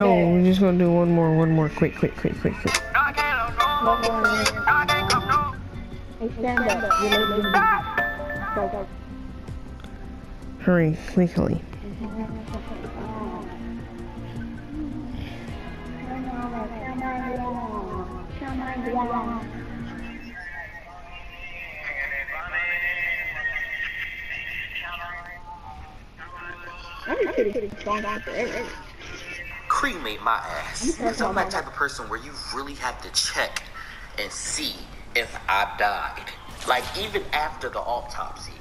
Oh, no, we're just gonna do one more, one more, quick, quick, quick, quick, quick. One more. Hey, stand up. You're late. Go, go. Hurry, quickly. I'm just kidding. Strong answer. Cremate my ass. Because I'm that type of person where you really have to check and see if I died. Like, even after the autopsy,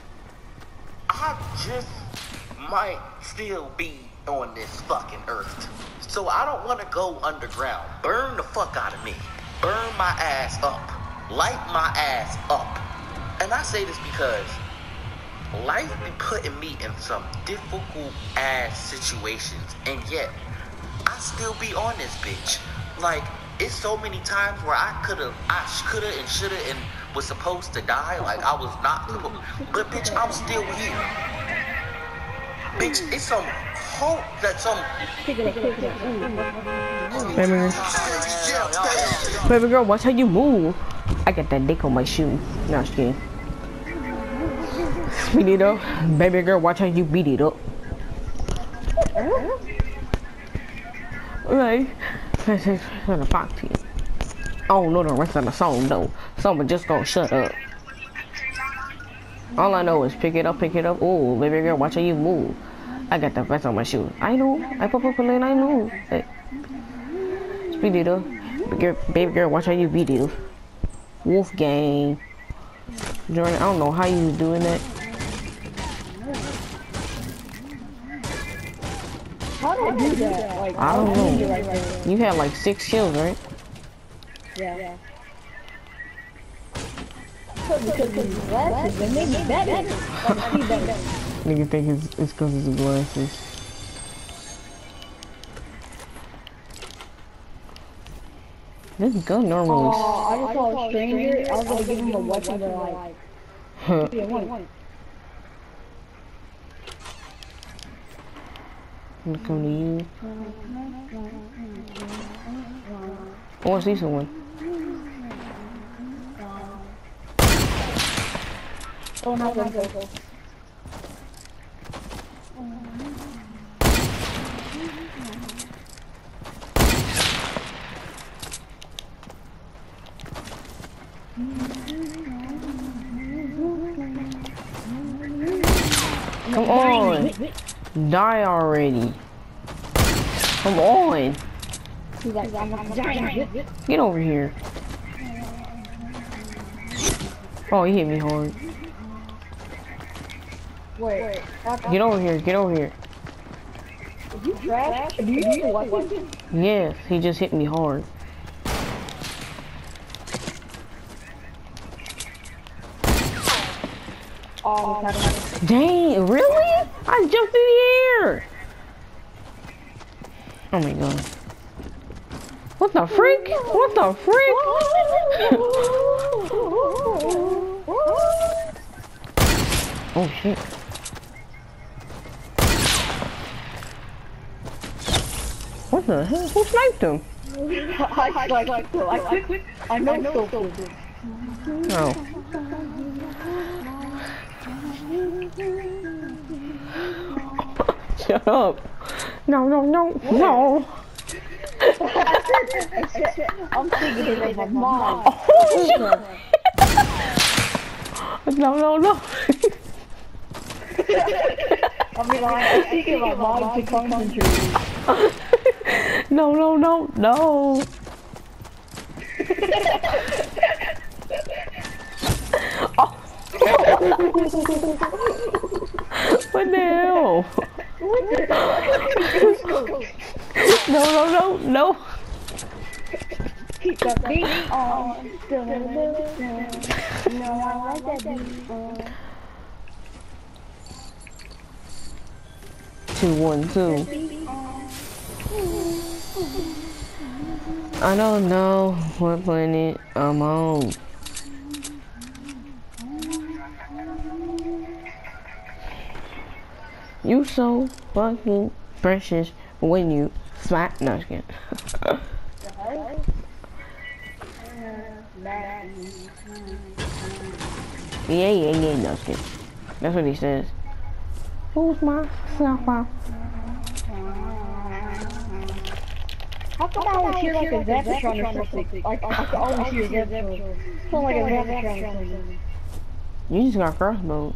I just might still be on this fucking earth. So I don't want to go underground. Burn the fuck out of me. Burn my ass up. Light my ass up. And I say this because life be putting me in some difficult ass situations, and yet I still be on this bitch. Like it's so many times where I coulda, I coulda and shoulda and was supposed to die. Like I was not, but bitch, I'm still here. Bitch, it's some hope that some. Baby girl. Baby girl, watch how you move. I got that dick on my shoe. No, I'm just. Beat it up. Baby girl, watch how you beat it up. Right. Just gonna fuck to you. I don't know the rest of the song though. Someone just gonna shut up. All I know is pick it up, pick it up. Oh, baby girl, watch how you move. I got the vest on my shoe. I know. I pop up a lane, I know. Hey. Speed it up. Baby girl, baby girl, watch how you beat it. Wolf gang. Jordan, I don't know how you doing that. How do I do that? Like, I don't know. do right there. You had like six kills, right? Yeah. Because his glasses, they make me better. Like, see better. Nigga think it's it's cause it's the glasses. This gun normally. Oh, I just saw a stranger. I was gonna give him a weapon to like. Huh. Yeah, one. I'm gonna come to you. I want to see someone. Oh, not one. go. Come on. Die already. Come on. Get over here. Oh, he hit me hard. Wait. Get over here. Get over here. Yes, he just hit me hard. Oh. Dang, really? I jumped in the air. Oh my god. What the freak? What the freak? oh shit. What the hell? Who sniped him? I like, like, like, I know so good. Oh. Shut up. No, no, no, no. I'm thinking of my mom. Oh, shit. no, no, no. I mean, I'm thinking of my mom to concentrate. no, no, no, no. oh. what the hell? no, no, no, no. Keep the beat on. Still in the No, I. Two, one, two. I don't know what planet I'm on. You so fucking precious when you Smack. No, just. yeah, yeah, yeah. No, just. That's what he says. Who's my sofa? How come I always hear like a Zapotron or something? Like, I can always hear Zapotron. Sound like a Zapotron or something. You just got crossbow.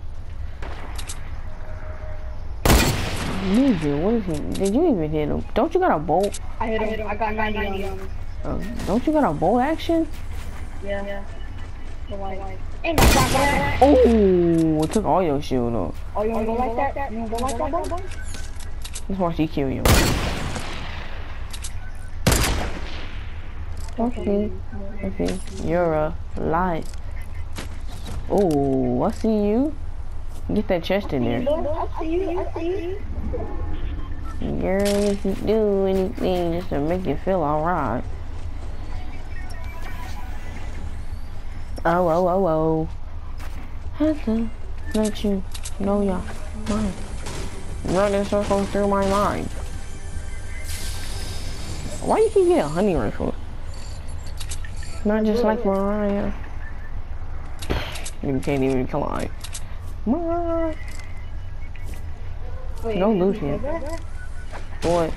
Nigga, what is he? Did you even hit him? Don't you got a bolt? I hit him. I got 90 on him. Uh, don't you got a bolt action? Yeah. yeah. But like, ain't that that Oh, it took all your shield off. Oh, you go like that? You like that, boy? Watch he kill you. Okay, okay, you're a lie. Oh, I see you. Get that chest in there. You. I you. Girl, if you do anything just to make you feel alright. Oh, oh, oh, oh. To let you know your mind. Running circles through my mind. Why you keep getting a honey rifle? Not just like Mariah. You can't even collide. Mariah. Wait, Don't lose him. Boy.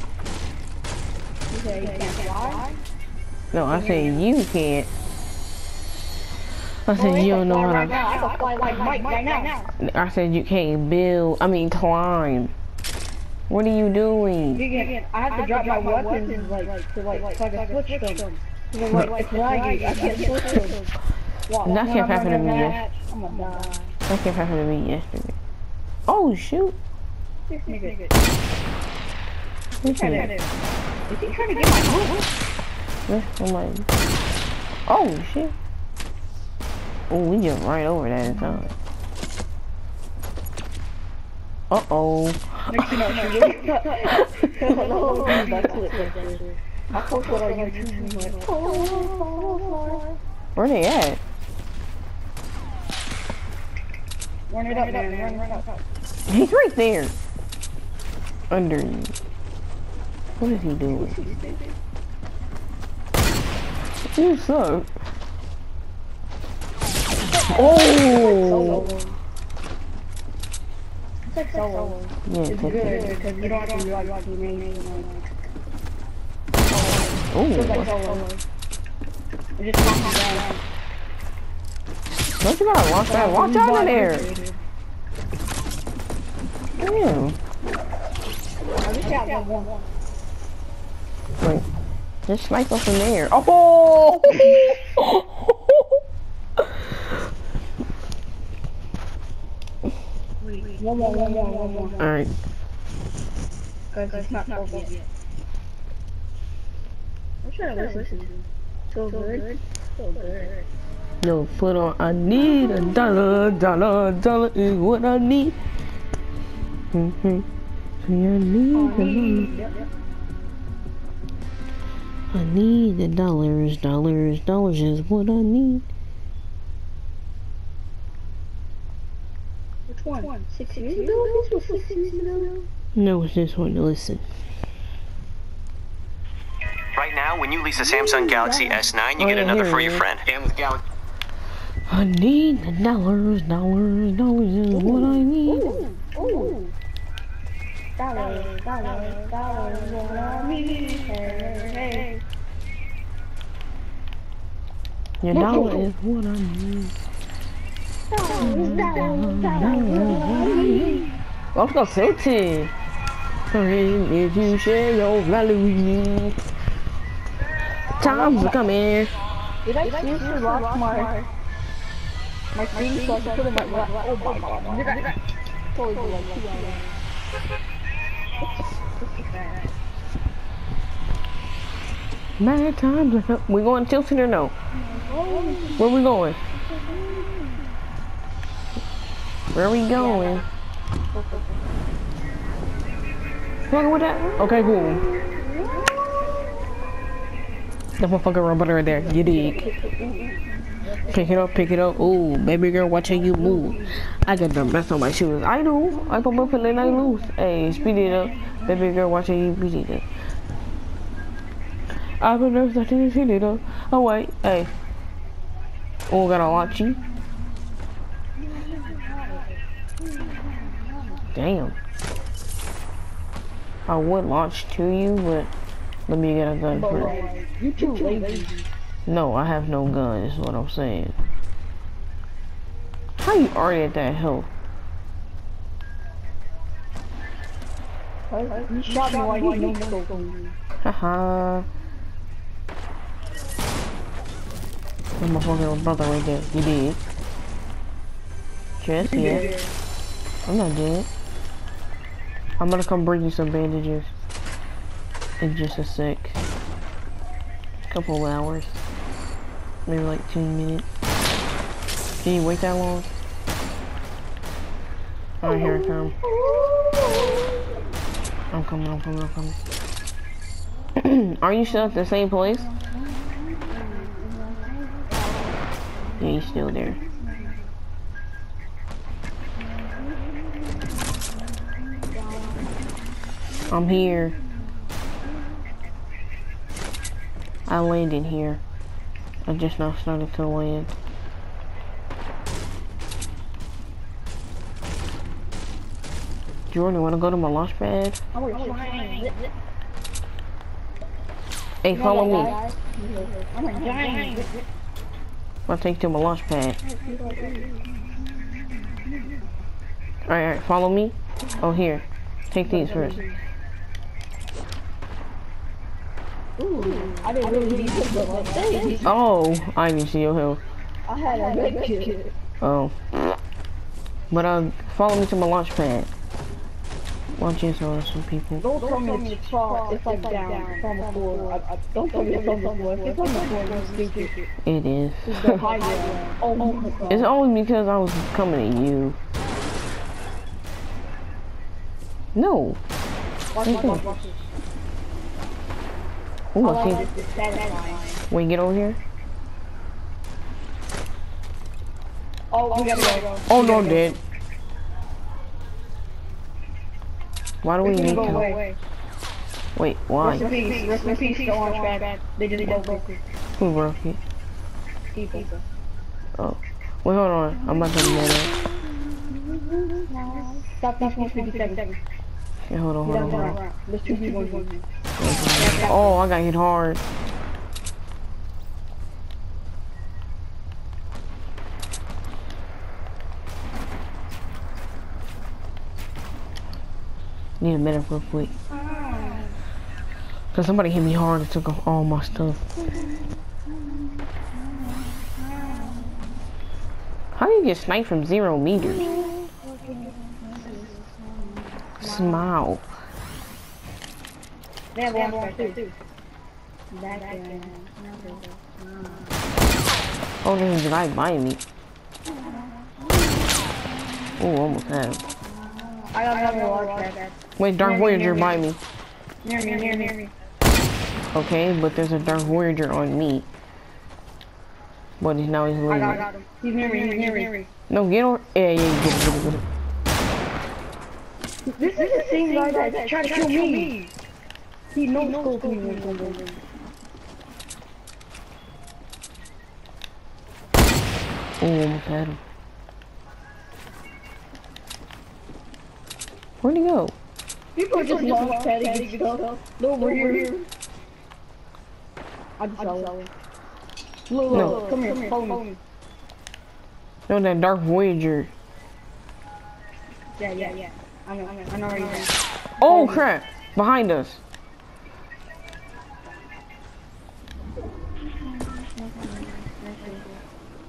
You say you? No, I said you can't. I said you don't know how to. I can fly right. I said you can't build. I mean climb. What are you doing? You can, I have to drop my weapons like to like so I can switch them. Because, Like it's laggy. I can't switch them. Wow, That kept happening to me, yeah. that, I'm gonna die. That kept happening to me yesterday. Oh shoot! This nigga. What's Trying to- Is he trying to get my boot? Yeah, I'm oh shit! Oh, we jumped right over that time. Uh oh. Where they at? Run it up, man. Run it up. He's right there. Under you. What is he doing? You suck. Oh! It's like solo. Yeah, It's good because you don't have to like like remain like Oh, it's like solo. It just you down. don't you gotta watch that? Watch out of there! Damn. I just got one. one. Wait. Just snipe us from there. Oh! One more, one more, one more. Alright. Because it's not over yet. I'm trying to listen to you. So good. So good. Yo, put on, I need a dollar, dollar, dollar is what I need. Mm-hmm. See, I need a dollar. I need the dollars, dollars, dollars is what I need. Which one? Six years ago? This was six years ago. No, it's this one to listen. Right now, when you lease a Samsung Galaxy S9, you Oh, get yeah, another for your friend. And with Galaxy. I need the dollars, dollars, dollars is what I need. Ooh, ooh. Dollars, dollars, dollars, what I need. Hey, hey. Your dollar is what I need. Dollars, dollars, dollars, I need. Let's go Friend, if you share your value. Time's coming. Did I seriously lost my my thing so I can put in my oh my god. Did I totally do like two hours. Mad times. We going tilted or no? Where we going? Where are we going? Fucking with that? Okay, cool. The motherfucker run right there. You dig? Pick it up, pick it up. Ooh, baby girl, watch how you move. I got the best on my shoes. I do. I put up foot in, I lose. Hey, speed it up. Baby girl, watching you beat it up. I've been nervous, I didn't see it. Oh wait, hey. Oh, gotta watch you. Damn. I would launch to you, but let me get a gun But first. you too lazy. No, I have no gun, is what I'm saying. How you already at that health? You shot me while you no scoping. Haha. That's my fucking brother right there. You did. Just yeah. I'm not dead. I'm gonna come bring you some bandages. In just a sec. Couple of hours. Maybe like two minutes. Can you wait that long? Alright, here I come. I'm coming, I'm coming, I'm coming. Are you still at the same place? Yeah, he's still there. I'm here. I landed here. I just now started to land. Jordan, wanna go to my launch pad? Hey, follow me. Giant. I'll take you to my launch pad. Alright, alright, follow me. Oh, here. Take these first. Ooh, I didn't really need to that. Oh, I see your health. I had a red kit. Oh. But, uh, follow me to my launch pad. Launch uh, some people. Don't tell me it's far, it's like down, it's on the floor. Don't tell me it's on the floor. It's on the floor, stupid. It is. It's the high ground. Oh my god. it's only because I was coming to you. No. Watch, watch, watch, watch. Ooh, I like can't. get over here. Oh, we gotta go. Oh, no, I'm dead. Why do we need to? away. Wait, Rest in why? peace, rest in peace, the orange bag. They just broke it. Who broke it? People. Oh. Wait, hold on. I'm about to minute. Stop, stop, stop, 57. Okay, hold on, hold on, hold on. There's two people in. Oh, I got hit hard. Need a minute real quick. Cause somebody hit me hard and took off all my stuff. How do you get sniped from zero meters? Smile. They have one back too. Back there. Oh, there's a guy by me. Oh, almost had him. I got another large. Wait, Dark Near Voyager near me. by me. Near me, near me, near me. Okay, but there's a Dark Voyager on me. But he's now he's I got, I got him. He's near me, he's near me. No, get over. Yeah, yeah, get it, get it, get it. This is the same guy that tried to kill me. He no scoped me when he Oh, almost had him. Where'd he go? People are just launch padding and stuff. No, we're here. I'm selling. Look, No. look, come here, follow me. No, that Dark Voyager. Yeah, yeah, yeah. I know, I know where you're at. Oh crap! Behind us.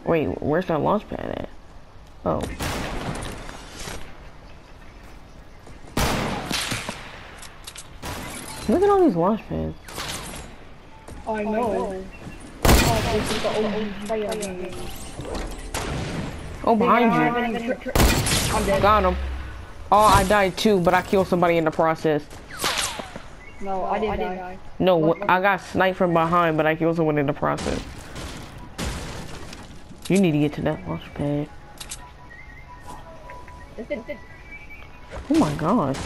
Wait, where's that launch pad at? Oh. Look at all these launch pads. Oh, I know. Oh, this is the OG fire. Oh, behind you. you. I'm dead. Got him. Oh, I died too, but I killed somebody in the process. No, I didn't die. No, wh- I got sniped from behind, but I killed someone in the process. You need to get to that launch pad. Oh my god.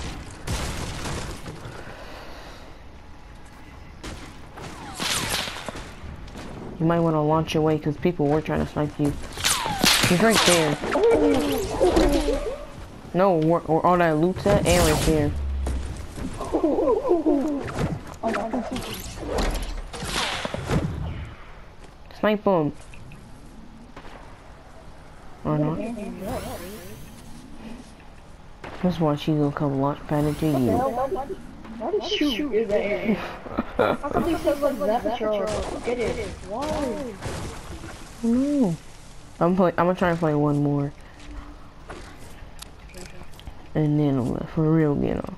You might want to launch away because people were trying to snipe you. He's right there. No, where all that loot's at, and right there. Snipe him. Or not. Let's watch you go come launch pad into you. Why did you shoot in the air? How come these says like that patrol? Get it. Why? No. I'm play. I'm gonna try and play one more, and then I'm gonna for real get off.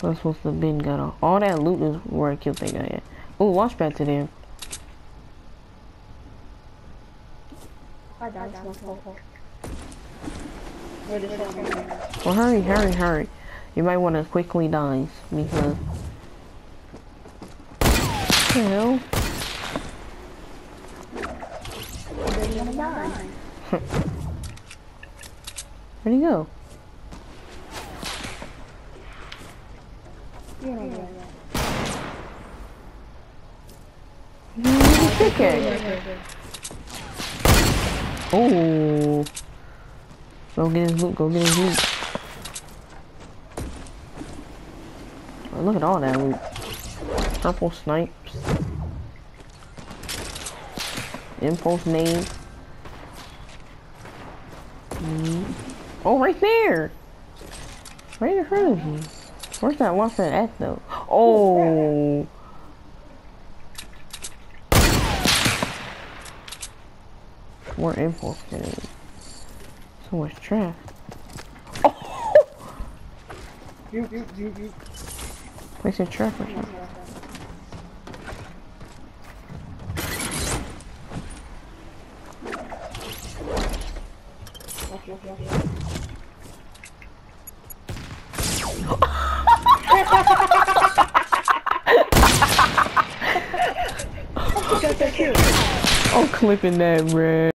That's supposed to have been got off. All that loot is where I killed that guy at. Oh, launch pad to them. I died. It's my fault. Where did it Well, hurry, hurry, hurry. You might want to quickly die because. The hell? Where'd he go? Okay. Oh. Go get his loot, go get his loot. Oh, look at all that loot. Purple snipes. Impulse nade. Mm. Oh, right there! Right in front of you. Where's that pad at though? Oh! More impulse grenade. So much trash. Oh! Place a trap or something. I'm clipping that, bruh.